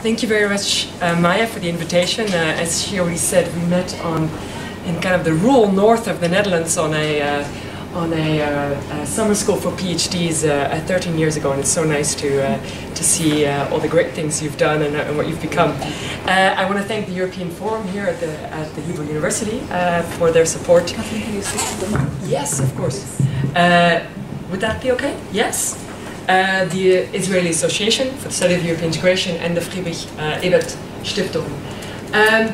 Thank you very much, uh, Maya, for the invitation. Uh, as she already said, we met on in kind of the rural north of the Netherlands on a uh, on a, uh, a, summer school for PhDs uh, 13 years ago, and it's so nice to uh, to see all the great things you've done and, and what you've become. I want to thank the European Forum here at the at the Hebrew University for their support. Yes, of course. would that be okay? Yes. Uh, the Israeli Association for the Study of European Integration and the Friedrich uh, Ebert Stiftung. Um,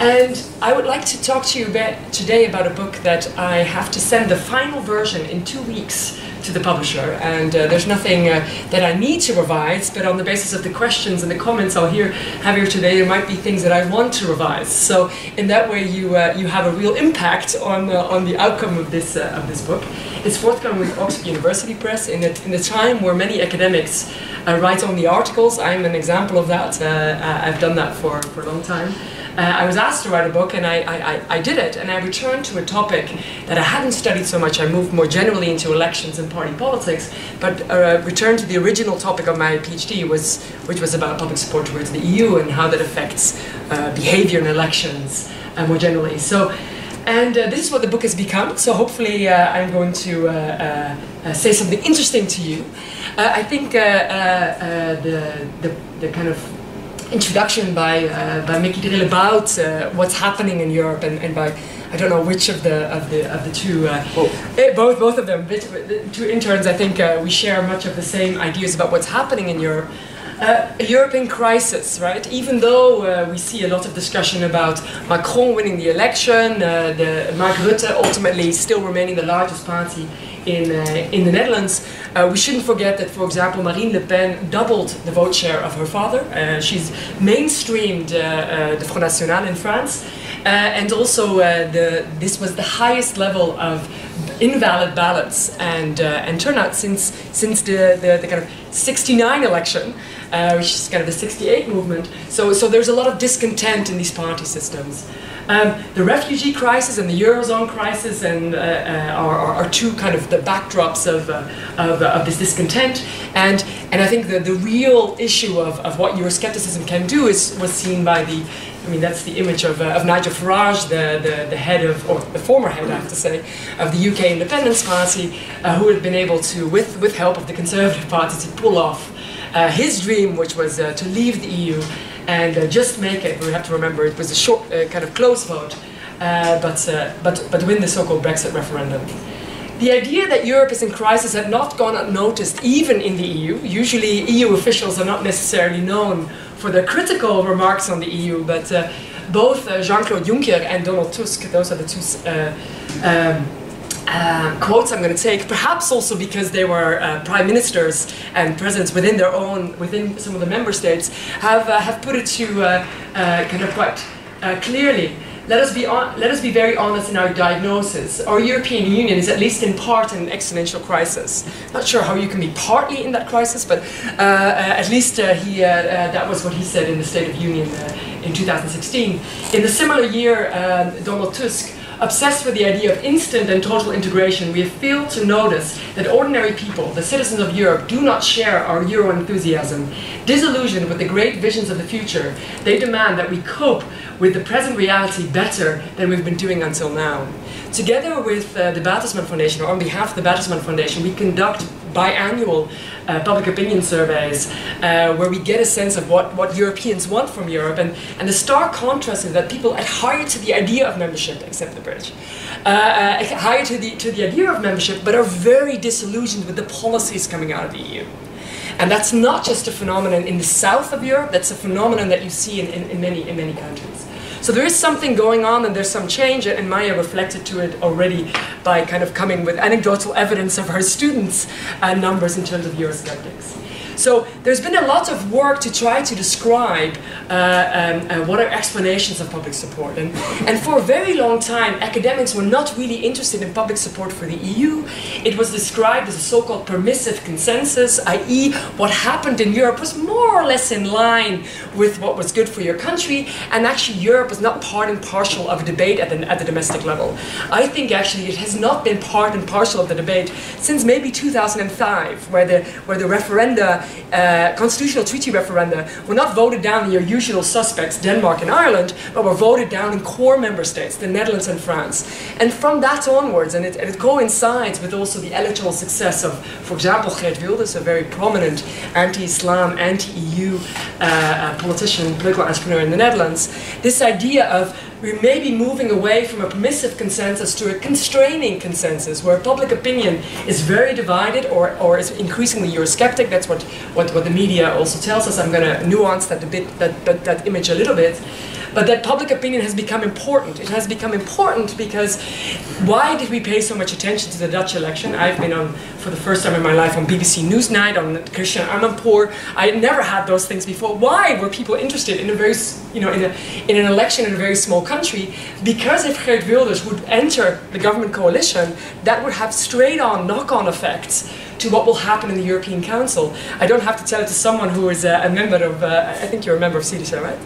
and I would like to talk to you about today about a book that I have to send the final version in two weeks to the publisher. And uh, there's nothing uh, that I need to revise, but on the basis of the questions and the comments I'll hear, have here today, there might be things that I want to revise. So in that way, you, uh, you have a real impact on, uh, on the outcome of this, uh, of this book. It's forthcoming with Oxford University Press in a, in a time where many academics uh, write only articles. I'm an example of that. I've done that for, for a long time. Uh, I was asked to write a book and I, I, I, did it. And I returned to a topic that I hadn't studied so much. I moved more generally into elections and party politics, but uh, returned to the original topic of my PhD, was, which was about public support towards the EU and how that affects uh, behavior in elections uh, more generally. So and uh, this is what the book has become, so hopefully uh, I'm going to say something interesting to you. I think the, the, the, kind of introduction by, by Mickey Drill about what's happening in Europe and, and by I don't know which of the of the of the two. Uh, both. both both of them. The two interns. I think uh, we share much of the same ideas about what's happening in Europe. Uh, a European crisis, right? Even though uh, we see a lot of discussion about Macron winning the election, uh, the Mark Rutte ultimately still remaining the largest party in, uh, in the Netherlands, uh, we shouldn't forget that, for example, Marine Le Pen doubled the vote share of her father. She's mainstreamed the Front National in France. and also, the, this was the highest level of invalid ballots and, and turnout since, since the, the, the kind of 69 election uh, which is kind of the 68 movement. So, so there's a lot of discontent in these party systems. Um, the refugee crisis and the Eurozone crisis and, uh, uh, are, are, two kind of the backdrops of, uh, of, of, this discontent. And, and I think the, the real issue of, of what Euroscepticism can do is, was seen by the, I mean, that's the image of, uh, of Nigel Farage, the, the, the, head of, or the former head, I have to say, of the UK Independence Party, uh, who had been able to, with, with help of the Conservative Party, to pull off uh, his dream, which was uh, to leave the EU and uh, just make it. We have to remember it was a short, uh, kind of close vote, uh, but, but, but win the so-called Brexit referendum. The idea that Europe is in crisis had not gone unnoticed even in the EU. Usually EU officials are not necessarily known for their critical remarks on the EU, but both Jean-Claude Juncker and Donald Tusk, those are the two um, uh, quotes I'm going to take, perhaps also because they were uh, prime ministers and presidents within their own, within some of the member states, have, uh, have put it to uh, uh, kind of quite uh, clearly. Let us, be on, let us be very honest in our diagnosis. Our European Union is at least in part in an existential crisis. Not sure how you can be partly in that crisis, but at least he, that was what he said in the State of Union in 2016. In the similar year, Donald Tusk Obsessed with the idea of instant and total integration, we have failed to notice that ordinary people, the citizens of Europe, do not share our Euro enthusiasm. Disillusioned with the great visions of the future, they demand that we cope with the present reality better than we've been doing until now. Together with uh, the Bertelsmann Foundation, or on behalf of the Bertelsmann Foundation, we conduct biannual uh, public opinion surveys uh, where we get a sense of what, what Europeans want from Europe. And, and the stark contrast is that people adhere to the idea of membership, except the British, uh, uh, adhere to the, to the idea of membership, but are very disillusioned with the policies coming out of the EU. And that's not just a phenomenon in the south of Europe, that's a phenomenon that you see in, in, in many, in many countries. So there is something going on and there's some change, and Maya reflected to it already by kind of coming with anecdotal evidence of her students' uh, numbers in terms of Eurosceptics. So there's been a lot of work to try to describe uh, um, uh, what are explanations of public support. And, and for a very long time, academics were not really interested in public support for the EU. It was described as a so-called permissive consensus, i.e. what happened in Europe was more or less in line with what was good for your country, and actually Europe was not part and partial of a debate at the, at the domestic level. I think actually it has not been part and partial of the debate since maybe 2005, where the, where the referenda uh, constitutional treaty referenda were not voted down in your usual suspects, Denmark and Ireland, but were voted down in core member states, the Netherlands and France. And from that onwards, and it, and it coincides with also the electoral success of, for example, Geert Wilders, a very prominent anti-Islam, anti-EU uh, uh, politician, political entrepreneur in the Netherlands, this idea of we may be moving away from a permissive consensus to a constraining consensus where public opinion is very divided or, or is increasingly Eurosceptic. That's what, what, what the media also tells us. I'm going to nuance that, a bit, that, that, that image a little bit but that public opinion has become important. It has become important because why did we pay so much attention to the Dutch election? I've been on, for the first time in my life, on BBC Newsnight, on Christiane Amanpour. I never had those things before. Why were people interested in a very, you know, in, a, in an election in a very small country? Because if Geert Wilders would enter the government coalition, that would have straight-on knock-on effects to what will happen in the European Council. I don't have to tell it to someone who is a, a member of, uh, I think you're a member of Syriza, right?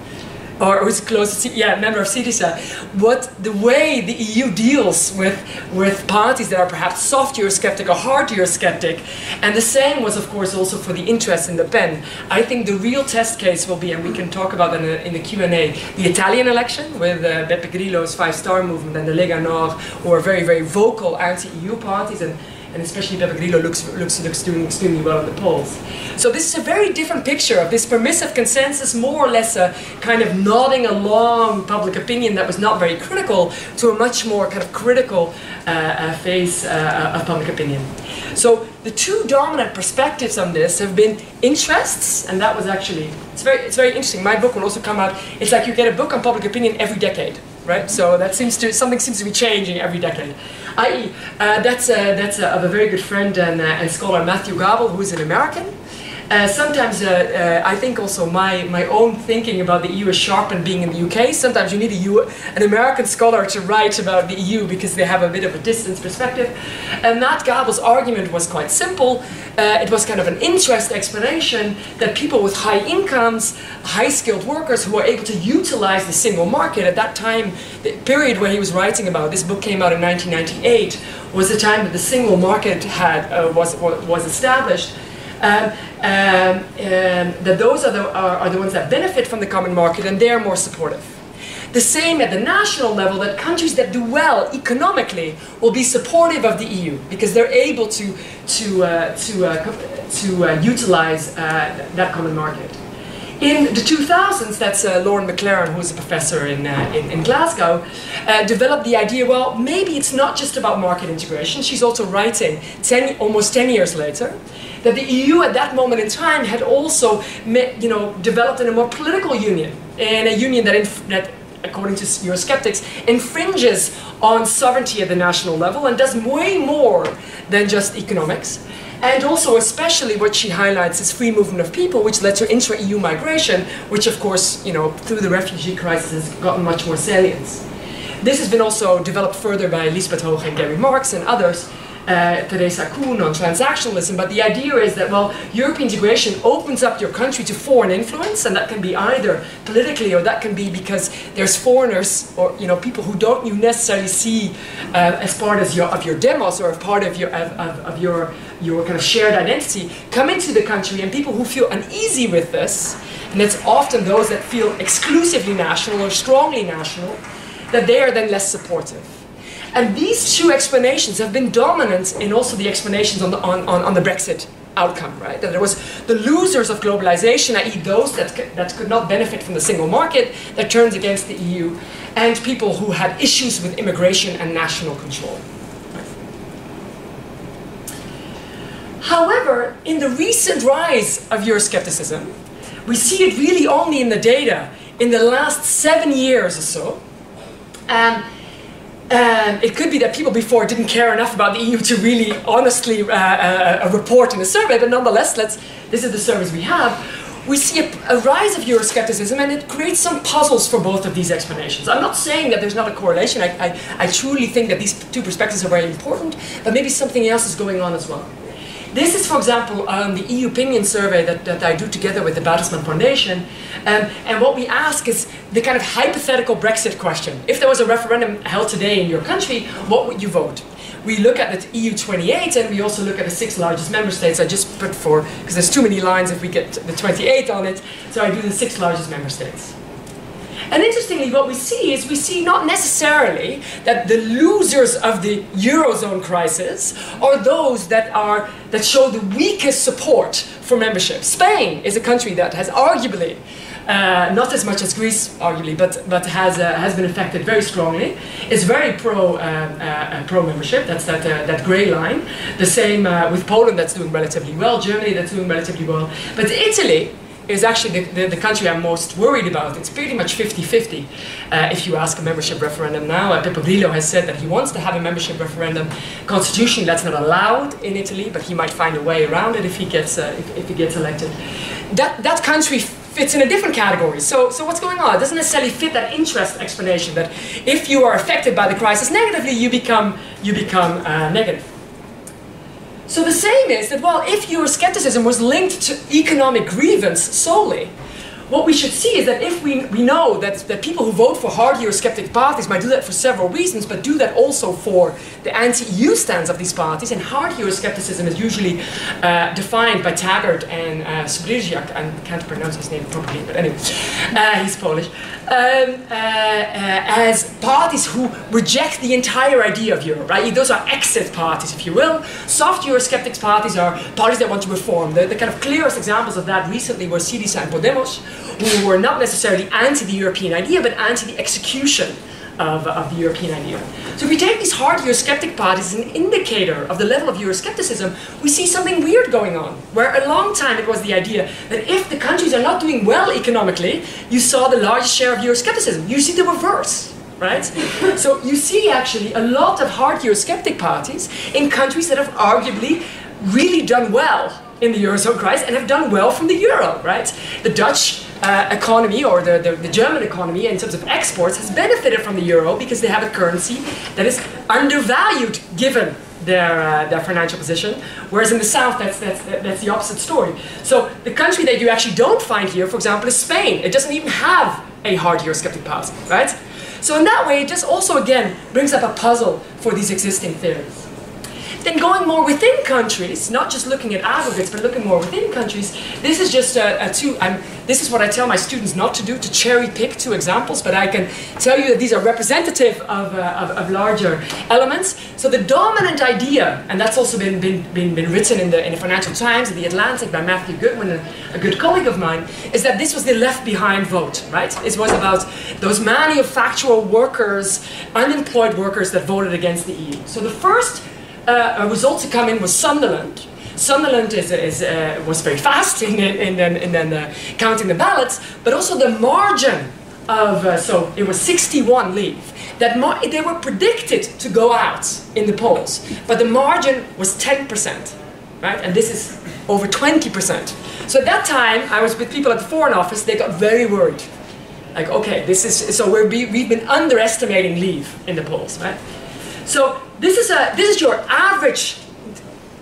Or who's close yeah, member of Syriza, what the way the EU deals with, with parties that are perhaps soft Eurosceptic or hard Eurosceptic. And the same was, of course, also for the interest in Le Pen. I think the real test case will be, and we can talk about that in, the, in the Q&A, the Italian election with uh, Beppe Grillo's Five Star Movement and the Lega Nord, who are very, very vocal anti-EU parties. and and especially Beppe Grillo looks, looks, looks doing extremely well in the polls. So this is a very different picture of this permissive consensus, more or less a kind of nodding along public opinion that was not very critical to a much more kind of critical uh, uh, phase uh, of public opinion. So the two dominant perspectives on this have been interests, and that was actually, it's very, it's very interesting. My book will also come out, it's like you get a book on public opinion every decade right? So that seems to something seems to be changing every decade. I.e., uh, that's that's of a very good friend and, uh, and scholar Matthew Gabel, who is an American. Uh, sometimes uh, I think also my, my own thinking about the EU is sharpened being in the UK. Sometimes you need an American scholar to write about the EU because they have a bit of a distance perspective. And Matt Gabel's argument was quite simple. it was kind of an interest explanation that people with high incomes, high skilled workers who are able to utilize the single market at that time, the period where he was writing about, this book came out in 1998, was the time that the single market had, uh, was, was established. Um, um, um, that those are the, are, are the ones that benefit from the common market and they're more supportive. The same at the national level, that countries that do well economically will be supportive of the EU because they're able to, to, uh, to, uh, to uh, utilize uh, that common market. In the 2000s, that's uh, Lauren McLaren, who's a professor in, uh, in, in, Glasgow, developed the idea, well, maybe it's not just about market integration. She's also writing, ten, almost 10 years later, that the EU at that moment in time had also you know, developed in a more political union, and a union that, that according to Eurosceptics, infringes on sovereignty at the national level and does way more than just economics. And also, especially what she highlights is free movement of people, which led to intra-EU migration, which of course, you know, through the refugee crisis has gotten much more salience. This has been also developed further by Liesbet Hooghe and Gary Marks and others, uh, Theresa Kuhn on transactionalism, but the idea is that, well, European integration opens up your country to foreign influence, and that can be either politically or that can be because there's foreigners or, you know, people who don't you necessarily see uh, as part of your, of your demos or as part of your, of, of your, your kind of shared identity come into the country, and people who feel uneasy with this, and it's often those that feel exclusively national or strongly national, that they are then less supportive. And these two explanations have been dominant in also the explanations on the, on, on, on the Brexit outcome, right? That there was the losers of globalization, i.e. those that, that could not benefit from the single market, that turned against the EU, and people who had issues with immigration and national control. However, in the recent rise of Euroscepticism, we see it really only in the data in the last seven years or so. Um, um, it could be that people before didn't care enough about the EU to really honestly uh, uh, report in a survey, but nonetheless, let's, this is the surveys we have. We see a, a, rise of Euroscepticism and it creates some puzzles for both of these explanations. I'm not saying that there's not a correlation. I, I, I truly think that these two perspectives are very important, but maybe something else is going on as well. This is, for example, um, the EU opinion survey that, that I do together with the Bertelsmann Foundation. Um, and what we ask is the kind of hypothetical Brexit question. If there was a referendum held today in your country, what would you vote? we look at the EU 28 and we also look at the six largest member states. I just put for, because there's too many lines if we get the 28 on it, so I do the six largest member states. And interestingly, what we see is we see not necessarily that the losers of the Eurozone crisis are those that, are, that show the weakest support for membership. Spain is a country that has arguably uh, not as much as Greece, arguably, but, but has, uh, has been affected very strongly. Is very pro, uh, uh pro membership, that's that, uh, that grey line. The same uh, with Poland, that's doing relatively well, Germany, that's doing relatively well. But Italy, is actually the, the, the, country I'm most worried about. It's pretty much 50-50 uh, if you ask a membership referendum now. Uh, Beppe Grillo has said that he wants to have a membership referendum. Constitutionally, that's not allowed in Italy, but he might find a way around it if he gets, uh, if, if he gets elected. That, that country fits in a different category. So, so what's going on? It doesn't necessarily fit that interest explanation that if you are affected by the crisis negatively, you become, you become uh, negative. So the same is that, well, if Euroscepticism was linked to economic grievance solely, what we should see is that if we, we know that, that people who vote for hard Eurosceptic parties might do that for several reasons, but do that also for the anti-EU stance of these parties, and hard Euroscepticism is usually uh, defined by Taggart and uh, I can't pronounce his name properly, but anyway, uh, he's Polish, um, uh, uh, as parties who reject the entire idea of Europe, right? Those are exit parties, if you will. Soft Eurosceptic parties are parties that want to reform. The, the kind of clearest examples of that recently were Syriza and Podemos, who were not necessarily anti the European idea, but anti the execution of, of, the European idea. So if we take these hard Eurosceptic parties as an indicator of the level of Euroscepticism, we see something weird going on, where a long time it was the idea that if the countries are not doing well economically, you saw the largest share of Euroscepticism. You see the reverse. Right? so you see actually a lot of hard Eurosceptic parties in countries that have arguably really done well in the Eurozone crisis and have done well from the Euro, right? The Dutch uh, economy or the, the, the, German economy in terms of exports has benefited from the euro because they have a currency that is undervalued given their, uh, their financial position, whereas in the south that's, that's, that's the opposite story. So the country that you actually don't find here, for example, is Spain. It doesn't even have a hard Eurosceptic past, right? So in that way, it just also again brings up a puzzle for these existing theories. Then going more within countries, not just looking at aggregates, but looking more within countries, this is just a, a two, I'm, this is what I tell my students not to do, to cherry pick two examples, but I can tell you that these are representative of, uh, of, of, larger elements. So the dominant idea, and that's also been, been, been, been written in the, in the Financial Times and The Atlantic by Matthew Goodwin, a, a good colleague of mine, is that this was the left behind vote, right? It was about those manufactural workers, unemployed workers that voted against the EU. So the first uh, a result to come in was Sunderland. Sunderland is, is, uh, was very fast in, in, in, in, uh, counting the ballots, but also the margin of, uh, so it was 61 leave. That they were predicted to go out in the polls, but the margin was 10%, right? And this is over 20%. So at that time, I was with people at the Foreign Office, they got very worried. Like, okay, this is, so we're we've been underestimating leave in the polls, right? So this is, a, this is your average,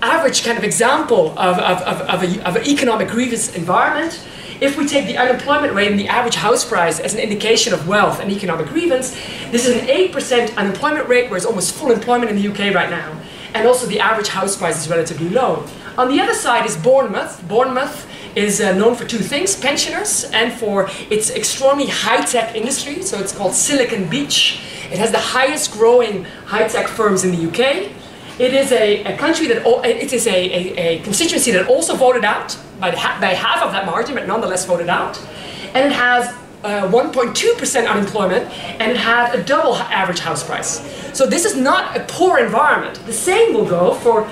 average kind of example of, of, of, of, a, of an economic grievous environment. If we take the unemployment rate and the average house price as an indication of wealth and economic grievance, this is an 8% unemployment rate, where it's almost full employment in the UK right now. And also the average house price is relatively low. On the other side is Bournemouth. Bournemouth is uh, known for two things, pensioners and for its extremely high-tech industry, so it's called Silicon Beach. It has the highest growing high-tech firms in the UK. It is a, a country that, it is a, a, a, constituency that also voted out by, by half of that margin, but nonetheless voted out. And it has 1.2% uh, unemployment, and it had a double average house price. So this is not a poor environment. The same will go for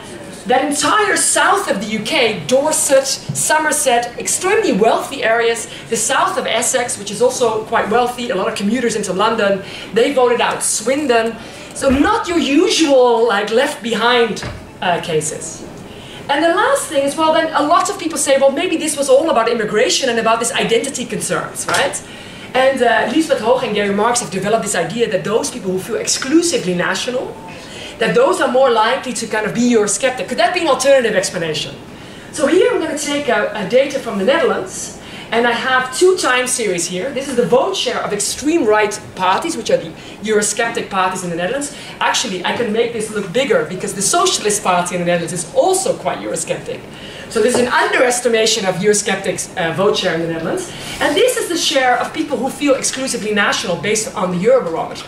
that entire south of the UK, Dorset, Somerset, extremely wealthy areas, the south of Essex, which is also quite wealthy, a lot of commuters into London, they voted out Swindon. So not your usual like left behind uh, cases. And the last thing is, well then a lot of people say, well maybe this was all about immigration and about this identity concerns, right? And uh, Liesbet Hooghe and Gary Marks have developed this idea that those people who feel exclusively national, that those are more likely to kind of be Eurosceptic. Could that be an alternative explanation? So here I'm going to take a, a data from the Netherlands, And I have two time series here. This is the vote share of extreme right parties, which are the Eurosceptic parties in the Netherlands. Actually, I can make this look bigger because the Socialist Party in the Netherlands is also quite Eurosceptic. So this is an underestimation of Eurosceptics' uh, vote share in the Netherlands. And this is the share of people who feel exclusively national based on the Eurobarometer.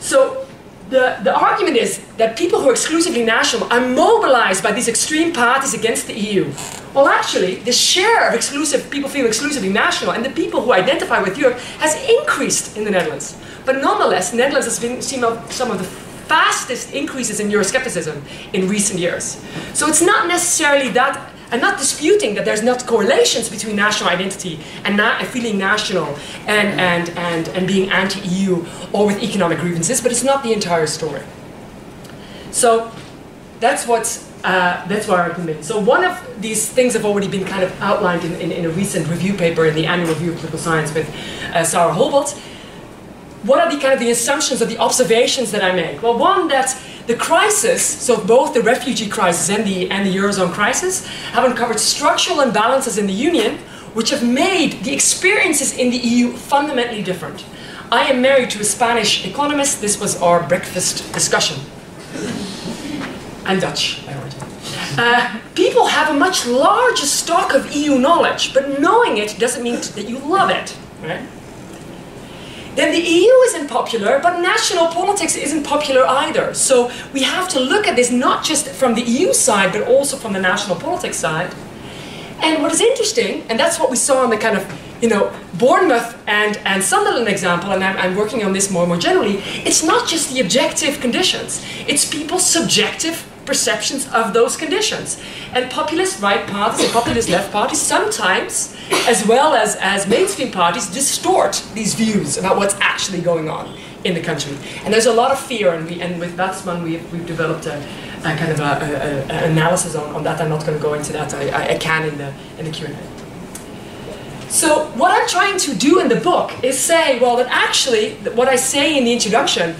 So the, the argument is that people who are exclusively national are mobilized by these extreme parties against the EU. Well, actually, the share of exclusive people feeling exclusively national and the people who identify with Europe has increased in the Netherlands. But nonetheless, the Netherlands has been seen some of the fastest increases in Euroscepticism in recent years. So it's not necessarily that I'm not disputing that there's not correlations between national identity and na feeling national and, and, and, and being anti-EU or with economic grievances, but it's not the entire story. So that's what's uh, that's what I recommend. So one of these things have already been kind of outlined in, in, in a recent review paper in the Annual Review of Political Science with uh, Sara Hobolt. What are the kind of the assumptions or the observations that I make? Well, one that the crisis, so both the refugee crisis and the, and the Eurozone crisis, have uncovered structural imbalances in the Union which have made the experiences in the EU fundamentally different. I am married to a Spanish economist. This was our breakfast discussion. I'm Dutch, by origin. uh, people have a much larger stock of EU knowledge, but knowing it doesn't mean that you love it, right? Then the EU isn't popular, but national politics isn't popular either. So we have to look at this not just from the EU side, but also from the national politics side. And what is interesting, and that's what we saw in the kind of, you know, Bournemouth and, and Sunderland example, and I'm, I'm working on this more and more generally, it's not just the objective conditions, it's people's subjective perceptions of those conditions. And populist right parties and populist left parties sometimes, as well as, as mainstream parties, distort these views about what's actually going on in the country. And there's a lot of fear, and, we, and with Watzmann we've, we've developed a, a kind of an analysis on, on that. I'm not going to go into that. I, I can in the, in the Q&A. So what I'm trying to do in the book is say, well, that actually, what I say in the introduction,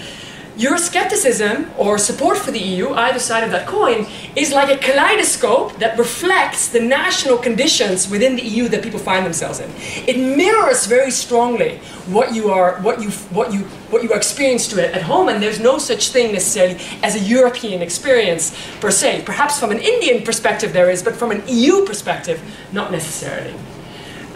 Euroscepticism or support for the EU, either side of that coin, is like a kaleidoscope that reflects the national conditions within the EU that people find themselves in. It mirrors very strongly what you are, what you, what you, what you experience to it at home, and there's no such thing necessarily as a European experience per se. Perhaps from an Indian perspective there is, but from an EU perspective, not necessarily.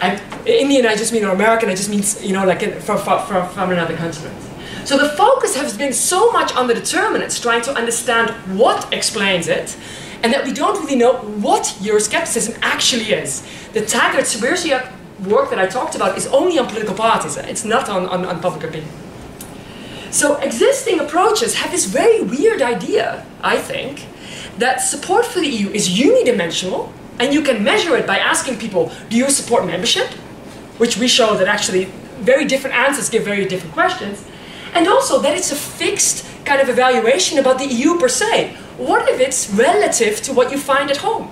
And Indian, I just mean, or American, I just mean, you know, like from, from, from another continent. So the focus has been so much on the determinants, trying to understand what explains it, and that we don't really know what Euroscepticism actually is. The Taggart-Szczerbiak work that I talked about is only on political parties, it's not on, on, on public opinion. So existing approaches have this very weird idea, I think, that support for the EU is unidimensional, and you can measure it by asking people, do you support membership? Which we show that actually very different answers give very different questions. And also that it's a fixed kind of evaluation about the EU per se. What if it's relative to what you find at home?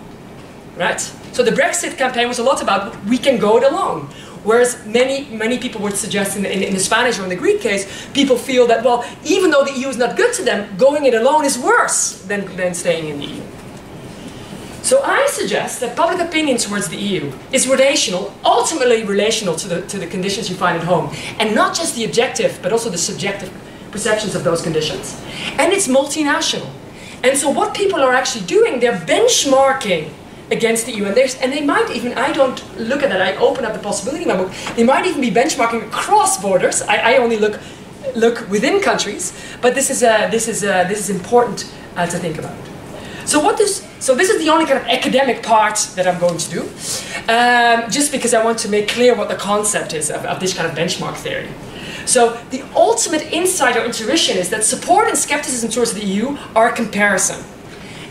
Right? So the Brexit campaign was a lot about we can go it alone. Whereas many, many people would suggest in the, in, in the Spanish or in the Greek case, people feel that, well, even though the EU is not good to them, going it alone is worse than, than staying in the EU. So I suggest that public opinion towards the EU is relational, ultimately relational to the, to the conditions you find at home, and not just the objective, but also the subjective perceptions of those conditions. And it's multinational. And so what people are actually doing, they're benchmarking against the EU, and, and they might even, I don't look at that, I open up the possibility in my book, they might even be benchmarking across borders. I, I only look, look within countries, but this is, this is, this is important uh, to think about. So what does so this is the only kind of academic part that I'm going to do, um, just because I want to make clear what the concept is of, of this kind of benchmark theory. So the ultimate insight or intuition is that support and skepticism towards the EU are a comparison.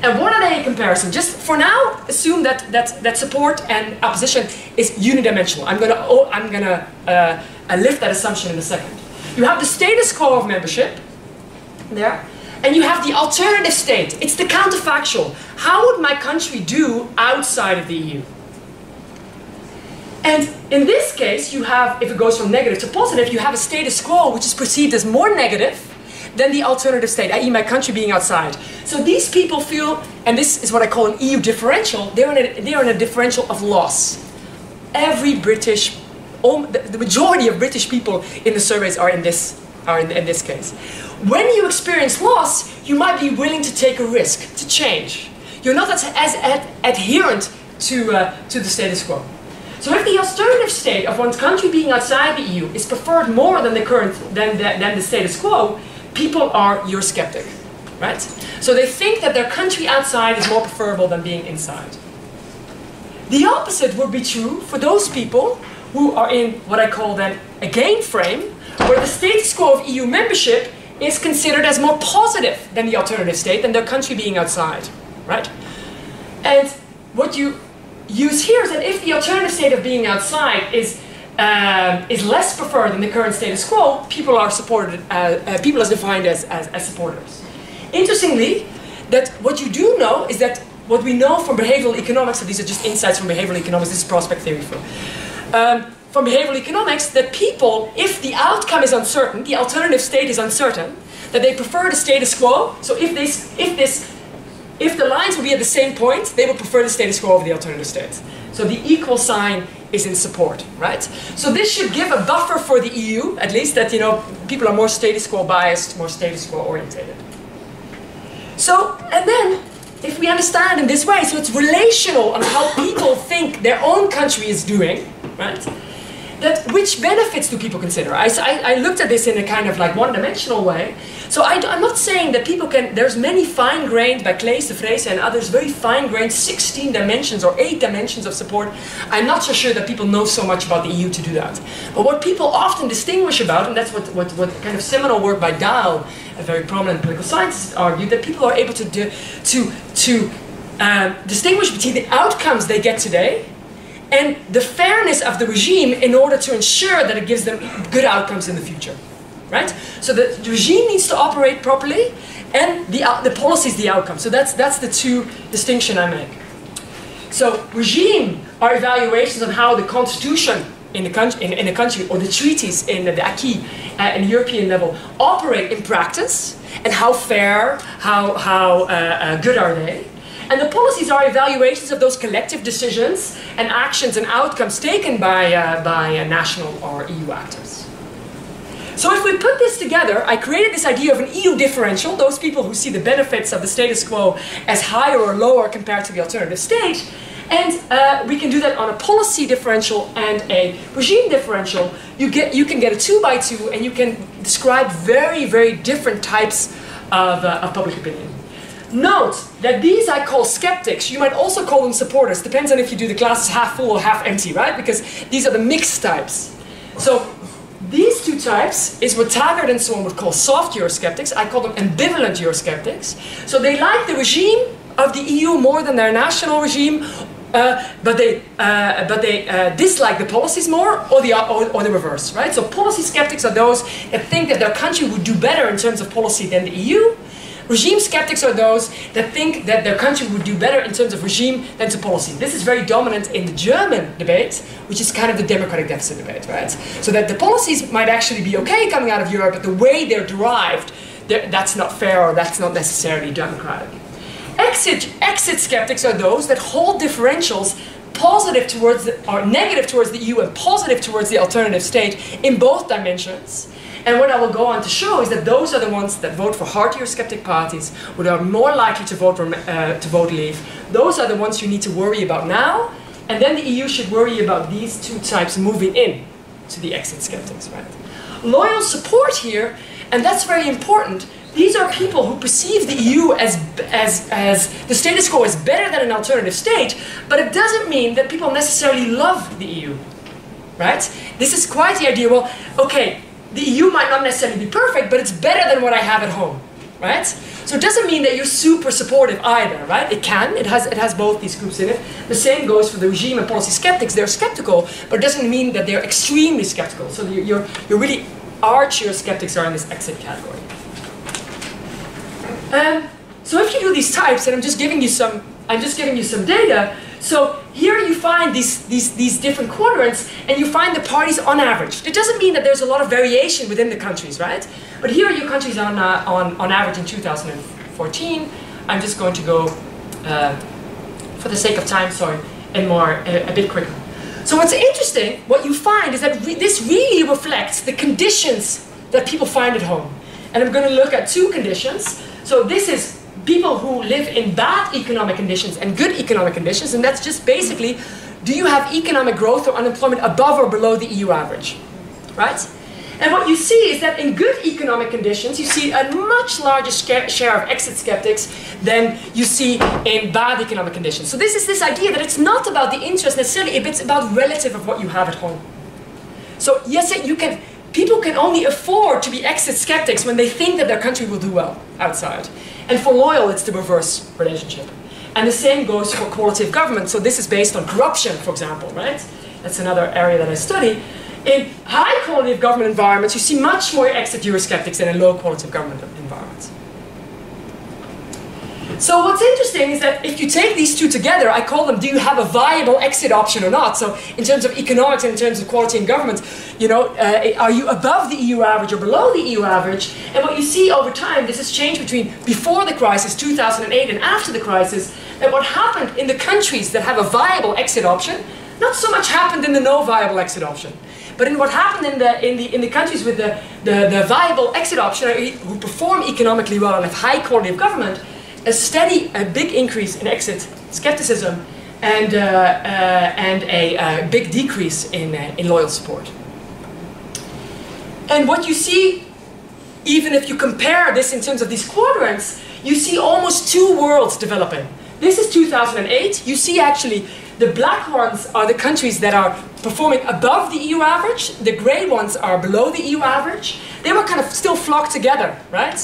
And what are they a comparison? Just for now, assume that, that, that support and opposition is unidimensional. I'm gonna, oh, I'm gonna uh, lift that assumption in a second. You have the status quo of membership, there, and you have the alternative state. It's the counterfactual. How would my country do outside of the EU? And in this case, you have, if it goes from negative to positive, you have a status quo which is perceived as more negative than the alternative state, i.e. my country being outside. So these people feel, and this is what I call an EU differential, they're in a, they're in a differential of loss. every British, the majority of British people in the surveys are in this, are in, in this case. When you experience loss, you might be willing to take a risk, to change. You're not as, as ad, adherent to, uh, to the status quo. So if the alternative state of one's country being outside the EU is preferred more than the current than the, than the status quo, people are your skeptic, right? So they think that their country outside is more preferable than being inside. The opposite would be true for those people who are in what I call then a game frame, where the status quo of EU membership is considered as more positive than the alternative state, than their country being outside, right? And what you use here is that if the alternative state of being outside is um, is less preferred than the current status quo, people are supported, uh, uh, people as defined as, as, as, supporters. Interestingly, that what you do know is that what we know from behavioral economics, so these are just insights from behavioral economics, this is prospect theory for, um, from behavioral economics, that people, if the outcome is uncertain, the alternative state is uncertain, that they prefer the status quo, so if this, if this if the lines would be at the same point, they would prefer the status quo over the alternative state. So the equal sign is in support, right? So this should give a buffer for the EU, at least that you know people are more status quo biased, more status quo orientated. So, and then if we understand in this way, so it's relational on how people think their own country is doing, right? That which benefits do people consider? I, I, I looked at this in a kind of like one-dimensional way, so I, am not saying that people can, there's many fine-grained, by Claes de Vreese and others, very fine-grained 16 dimensions or 8 dimensions of support. I'm not so sure that people know so much about the EU to do that. But what people often distinguish about, and that's what, what, what kind of seminal work by Dahl, a very prominent political scientist, argued, that people are able to, do, to, to uh, distinguish between the outcomes they get today and the fairness of the regime in order to ensure that it gives them good outcomes in the future right? So the, the regime needs to operate properly, and the, uh, the policy is the outcome. So that's, that's the two distinction I make. So regime are evaluations on how the constitution in the country, in, in a country or the treaties in the, the acquis at uh, European level operate in practice, and how fair, how, how uh, uh, good are they. And the policies are evaluations of those collective decisions and actions and outcomes taken by, uh, by uh, national or EU actors. So if we put this together, I created this idea of an EU differential, those people who see the benefits of the status quo as higher or lower compared to the alternative state. And uh, we can do that on a policy differential and a regime differential. You, get, you can get a two by two and you can describe very, very different types of, uh, of public opinion. Note that these I call skeptics. You might also call them supporters. Depends on if you do the glasses half full or half empty, right? Because these are the mixed types. So these two types is what Taggart and so on would call soft Eurosceptics. I call them ambivalent Eurosceptics. So they like the regime of the EU more than their national regime, uh, but they, uh, but they uh, dislike the policies more, or the, or, or, the reverse, right? So policy skeptics are those that think that their country would do better in terms of policy than the EU, Regime skeptics are those that think that their country would do better in terms of regime than to policy. This is very dominant in the German debate, which is kind of the democratic deficit debate, right? So that the policies might actually be okay coming out of Europe, but the way they're derived, they're, that's not fair or that's not necessarily democratic. Exit, exit skeptics are those that hold differentials positive towards the, or negative towards the EU and positive towards the alternative state in both dimensions and what I will go on to show is that those are the ones that vote for hard Eurosceptic parties, who are more likely to vote, uh, to vote leave. Those are the ones you need to worry about now, and then the EU should worry about these two types moving in to the exit skeptics, right? Loyal support here, and that's very important, these are people who perceive the EU as, as, as the status quo as better than an alternative state, but it doesn't mean that people necessarily love the EU, right? This is quite the idea, well, okay, the EU might not necessarily be perfect, but it's better than what I have at home, right? So it doesn't mean that you're super supportive either, right? It can, it has, it has both these groups in it. The same goes for the regime and policy skeptics. They're skeptical, but it doesn't mean that they're extremely skeptical. So you're, you're, really arch skeptics are in this exit category. Um, so if you do these types, and I'm just giving you some, I'm just giving you some data, so here you find these, these, these different quadrants and you find the parties on average. It doesn't mean that there's a lot of variation within the countries, right? But here are your countries on, uh, on, on average in 2014. I'm just going to go, uh, for the sake of time, sorry, and more, a, a bit quicker. So what's interesting, what you find is that re this really reflects the conditions that people find at home. And I'm going to look at two conditions. So this is people who live in bad economic conditions and good economic conditions, and that's just basically, do you have economic growth or unemployment above or below the EU average, right? And what you see is that in good economic conditions, you see a much larger share of exit skeptics than you see in bad economic conditions. So this is this idea that it's not about the interest necessarily, it's about relative of what you have at home. So yes, you can, people can only afford to be exit skeptics when they think that their country will do well outside. And for loyal, it's the reverse relationship. And the same goes for quality of government. So this is based on corruption, for example, right? That's another area that I study. In high quality of government environments, you see much more exit Eurosceptics than in low quality of government environments. So what's interesting is that if you take these two together, I call them, do you have a viable exit option or not? So in terms of economics and in terms of quality in government, you know, uh, are you above the EU average or below the EU average? And what you see over time, this has changed between before the crisis, 2008, and after the crisis, that what happened in the countries that have a viable exit option, not so much happened in the no viable exit option. But in what happened in the, in the, in the countries with the, the, the viable exit option, who perform economically well and have high quality of government, a steady, a big increase in exit skepticism and, uh, uh, and a, a, big decrease in, uh, in loyal support. And what you see, even if you compare this in terms of these quadrants, you see almost two worlds developing. This is 2008. You see actually the black ones are the countries that are performing above the EU average. The gray ones are below the EU average. They were kind of still flocked together, right?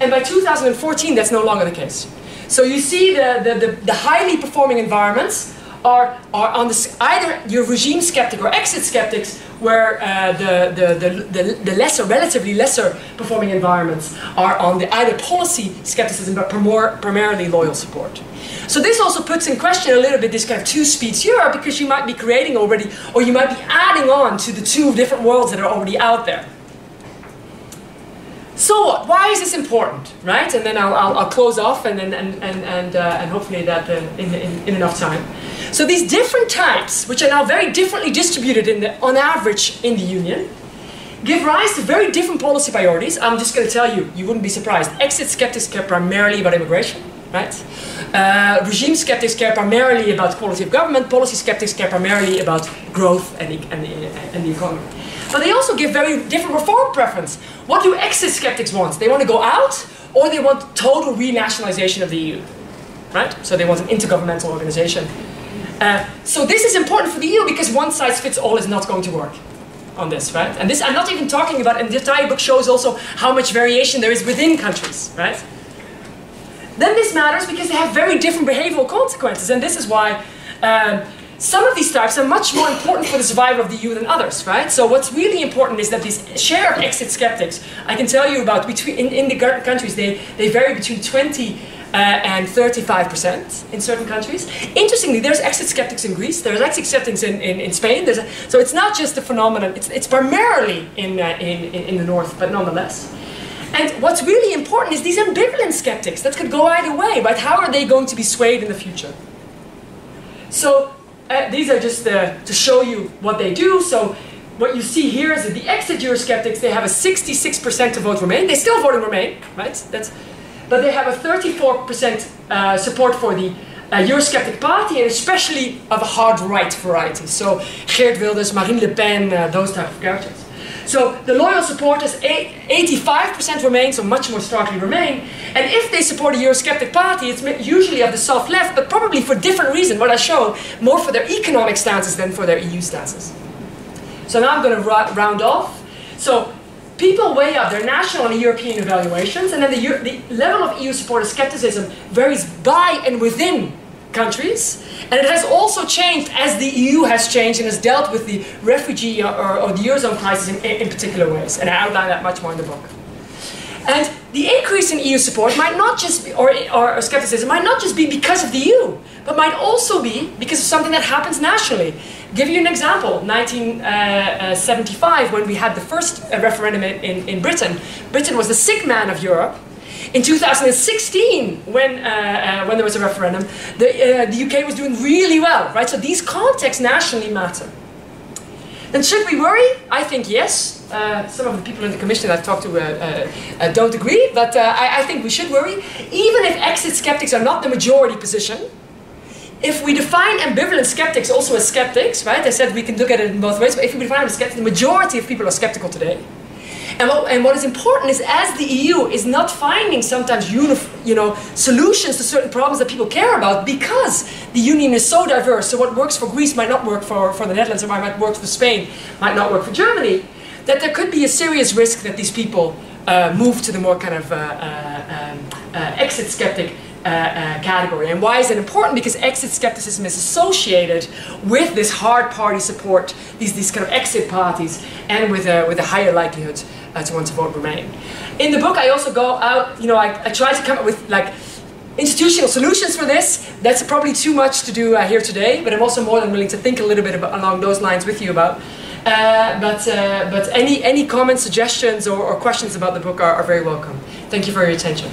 And by 2014, that's no longer the case. So you see the, the, the, the highly performing environments are, are on this, either your regime skeptic or exit skeptics, where uh, the, the, the, the, lesser, relatively lesser performing environments are on the either policy skepticism but primarily loyal support. So this also puts in question a little bit this kind of two speeds Europe because you might be creating already, or you might be adding on to the two different worlds that are already out there. So why is this important, right? And then I'll, I'll, I'll close off and, and, and, and, uh, and hopefully that uh, in, in, in, enough time. So these different types, which are now very differently distributed in the, on average in the Union, give rise to very different policy priorities. I'm just going to tell you, you wouldn't be surprised. Exit skeptics care primarily about immigration, right? Uh, regime skeptics care primarily about quality of government. Policy skeptics care primarily about growth and, and, and the economy. But they also give very different reform preference. What do exit skeptics want? They want to go out or they want total renationalization of the EU, right? So they want an intergovernmental organization. Uh, so this is important for the EU because one size fits all is not going to work on this, right? And this I'm not even talking about, and the entire book shows also how much variation there is within countries, right? Then this matters because they have very different behavioral consequences, and this is why um, some of these types are much more important for the survival of the EU than others, right? So what's really important is that these share of exit skeptics, I can tell you about between in, in the countries, they, they vary between 20 uh, and 35% in certain countries. Interestingly, there's exit skeptics in Greece, there's exit skeptics in, in, in Spain, a, so it's not just a phenomenon, it's, it's primarily in, uh, in, in the north, but nonetheless. And what's really important is these ambivalent skeptics that could go either way, right? How are they going to be swayed in the future? So uh, these are just uh, to show you what they do. So what you see here is that the exit Eurosceptics, they have a 66% to vote Remain. They still vote in Remain, right? That's, but they have a 34% uh, support for the uh, Eurosceptic party, and especially of a hard right variety. So Geert Wilders, Marine Le Pen, uh, those type of characters. So the loyal supporters, 85% remain, so much more starkly remain. And if they support a Eurosceptic party, it's usually of the soft left, but probably for different reasons, what I show, more for their economic stances than for their EU stances. So now I'm going to round off. So people weigh up their national and European evaluations, and then the, the level of EU supporter skepticism varies by and within countries. And it has also changed as the EU has changed and has dealt with the refugee uh, or, or the Eurozone crisis in, in particular ways. And I outline that much more in the book. And the increase in EU support might not just be, or, or skepticism might not just be because of the EU, but might also be because of something that happens nationally. Give you an example, 1975, uh, uh, when we had the first referendum in, in Britain, Britain was the sick man of Europe, in 2016, when, uh, uh, when there was a referendum, the, uh, the UK was doing really well, right? So these contexts nationally matter. Then should we worry? I think yes. Uh, some of the people in the commission I've talked to uh, uh, uh don't agree, but I, I, think we should worry. Even if exit skeptics are not the majority position, if we define ambivalent skeptics also as skeptics, right? I said we can look at it in both ways, but if we define them as skeptics, the majority of people are skeptical today. And what, and what is important is as the EU is not finding sometimes you know, solutions to certain problems that people care about because the union is so diverse. So what works for Greece might not work for, for the Netherlands or might work for Spain, might not work for Germany. That there could be a serious risk that these people uh, move to the more kind of uh, uh, um, uh exit skeptic uh, uh, category. And why is it important? Because exit skepticism is associated with this hard party support, these, these kind of exit parties, and with a, with a higher likelihood uh, to want to vote Remain. In the book, I also go out, you know, I, I try to come up with like institutional solutions for this. That's probably too much to do uh, here today, but I'm also more than willing to think a little bit about, along those lines with you about. Uh, but uh, but any any comments, suggestions, or, or questions about the book are, are very welcome. Thank you for your attention.